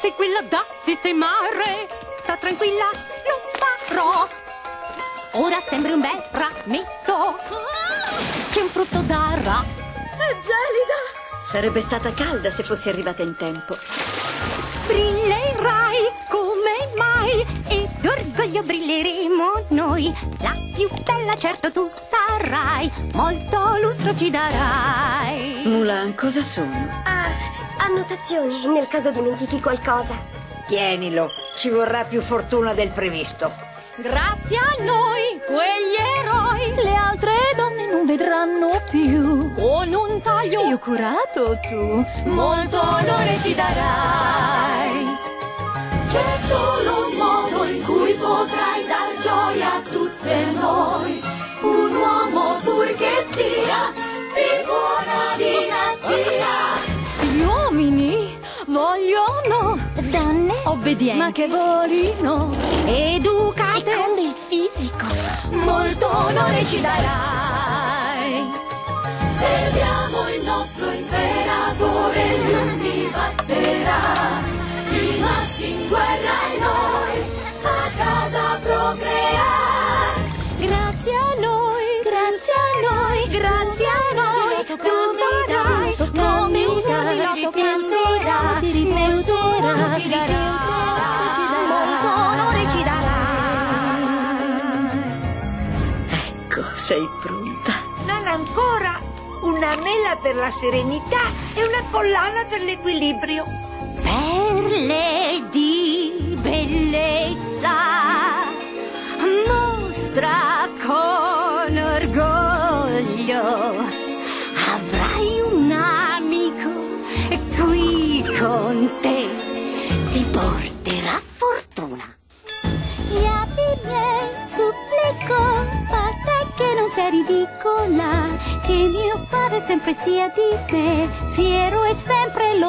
sei quella da sistemare. Sta tranquilla, lo farò. Ora sembri un bel rametto che un frutto darà. È gelida! Sarebbe stata calda se fossi arrivata in tempo. Brillerai come mai e d'orgoglio brilleremo noi. La più bella certo tu sarai, molto lustro ci darai. Mulan, cosa sono? Ah, annotazioni nel caso dimentichi qualcosa. Tienilo, ci vorrà più fortuna del previsto. Grazie a noi, quegli eroi, le altre donne non vedranno più. Con un taglio io curato tu, molto onore ci darai. C'è solo un vogliono Donne? obbedienti, ma che volino, educate E con del fisico. molto onore ci darai. Serviamo il nostro imperatore, lui mi batterà. I maschi in guerra e noi a casa procrear. Grazie a noi, grazie a noi, grazie a noi, ci darà, onore ci darà. Ecco, sei pronta. Non ancora! Una mela per la serenità e una collana per l'equilibrio. Perle di bellezza, mostra con orgoglio, sei ridicola Che mio padre sempre sia di me Fiero e sempre lo